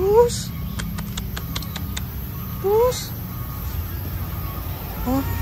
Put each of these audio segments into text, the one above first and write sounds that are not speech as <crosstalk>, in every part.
Pus. Pus. Oh.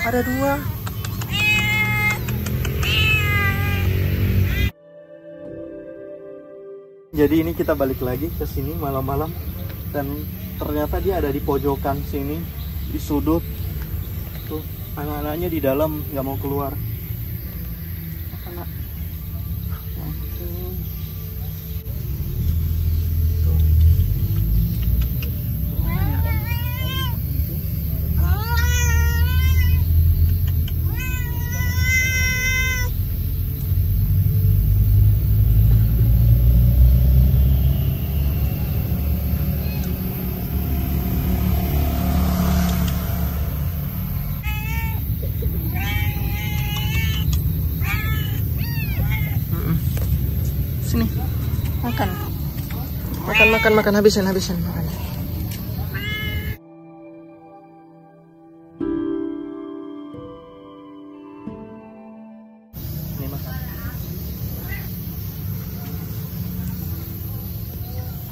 Ada dua. Jadi ini kita balik lagi ke sini malam-malam. Dan ternyata dia ada di pojokan sini di sudut. Tuh anak-anaknya di dalam nggak mau keluar Makan. Makan, makan, makan. Habisin, habisin. Makan. Ini makan.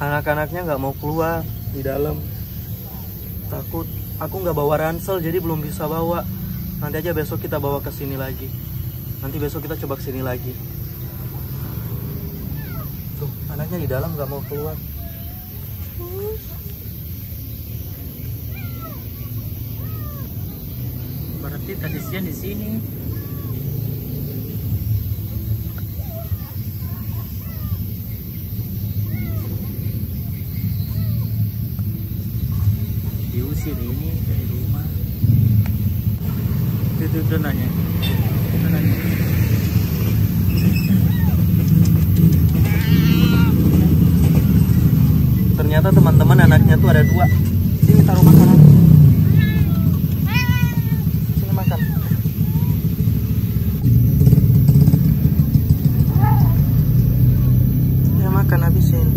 Anak-anaknya nggak mau keluar di dalam. Takut. Aku nggak bawa ransel, jadi belum bisa bawa. Nanti aja besok kita bawa ke sini lagi. Nanti besok kita coba ke sini lagi. Tuh, anaknya di dalam nggak mau keluar. Berarti tadi siang di sini. Diusir ini dari rumah. Itu itu nanya. Ternyata teman-teman anaknya tuh ada dua. Sini taruh makanan. Sini makan. Ya makan habisin.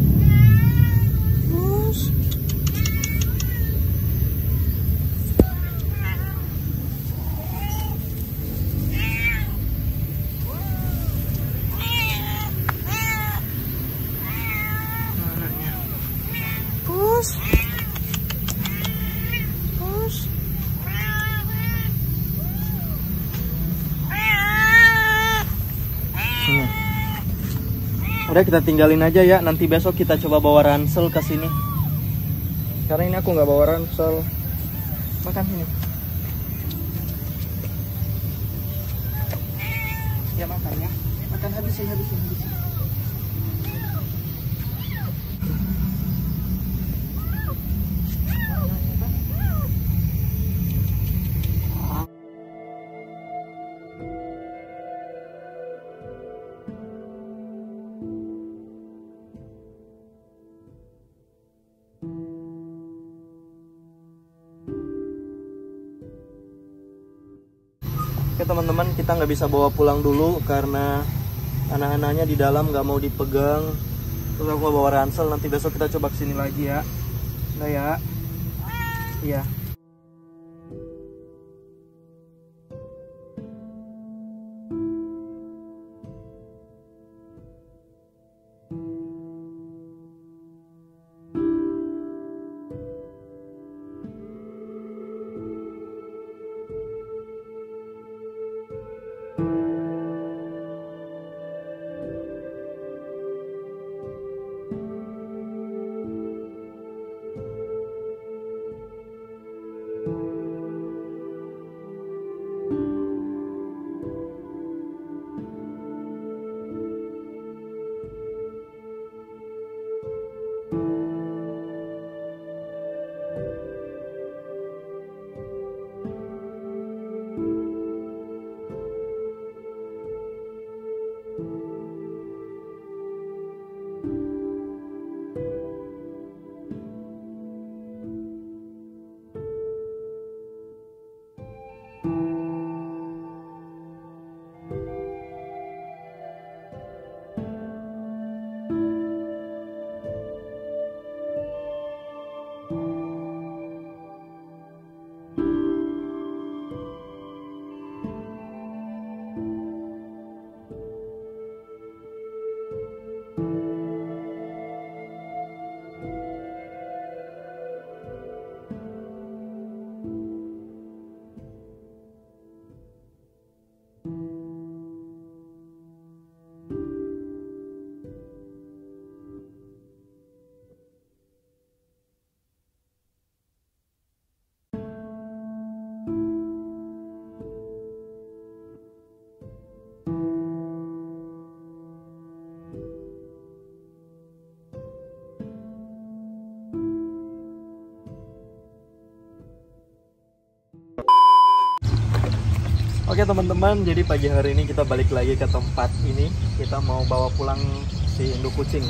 Bus. Udah kita tinggalin aja ya. Nanti besok kita coba bawa ransel ke sini. Karena ini aku nggak bawa ransel. Makan sini. Ya makan ya. Makan habisin habisin habisin. Oke teman-teman kita nggak bisa bawa pulang dulu karena anak-anaknya di dalam nggak mau dipegang. Terus aku bawa ransel nanti besok kita coba ke sini lagi ya. Udah ya. Iya. Oke teman-teman, jadi pagi hari ini kita balik lagi ke tempat ini. Kita mau bawa pulang si induk kucing.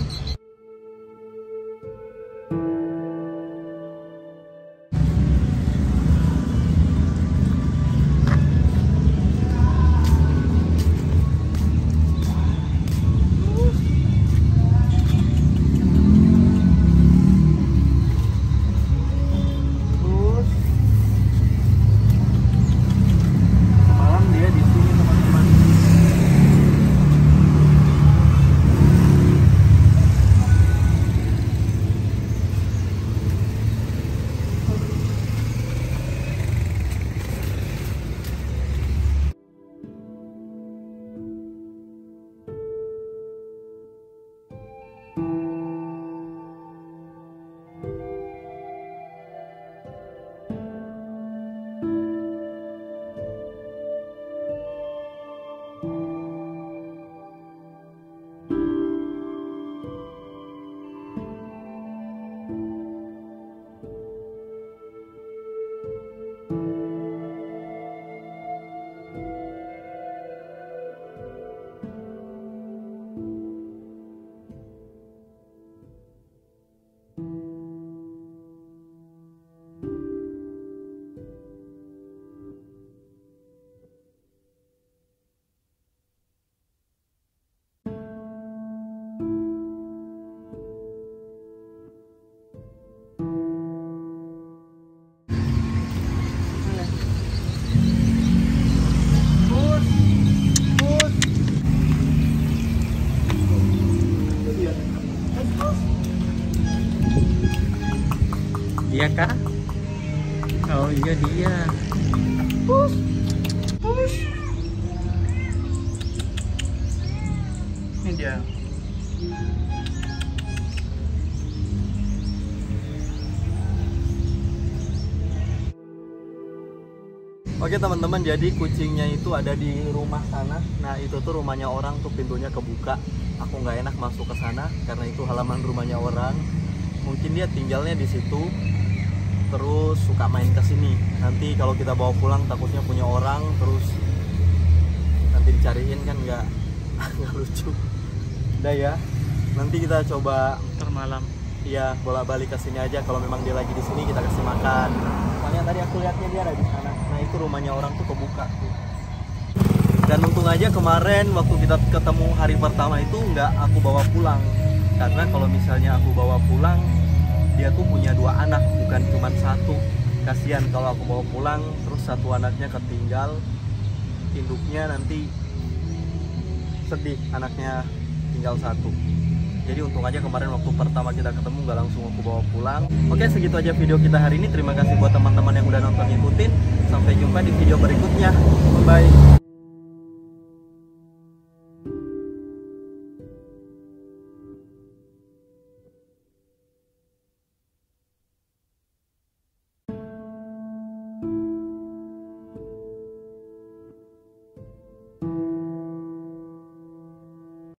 Dia kah? Oh iya dia. Pus, pus. Ini dia. Oke teman-teman, jadi kucingnya itu ada di rumah sana. Nah itu tuh rumahnya orang tuh pintunya kebuka. Aku nggak enak masuk ke sana karena itu halaman rumahnya orang. Mungkin dia tinggalnya di situ. Terus suka main ke sini. Nanti kalau kita bawa pulang takutnya punya orang. Terus nanti dicariin kan nggak <laughs> nggak lucu. Udah ya. Nanti kita coba Ntar malam. Iya, bolak-balik ke sini aja. Kalau memang dia lagi di sini kita kasih makan. Soalnya tadi aku lihatnya dia ada di sana. Nah itu rumahnya orang tuh kebuka tuh. Dan untung aja kemarin waktu kita ketemu hari pertama itu nggak aku bawa pulang. Karena kalau misalnya aku bawa pulang, dia tuh punya dua anak, bukan cuma satu. Kasihan kalau aku bawa pulang, terus satu anaknya ketinggal, induknya nanti sedih anaknya tinggal satu. Jadi untung aja kemarin waktu pertama kita ketemu nggak langsung aku bawa pulang. Oke segitu aja video kita hari ini. Terima kasih buat teman-teman yang udah nonton ikutin. Sampai jumpa di video berikutnya. Bye bye.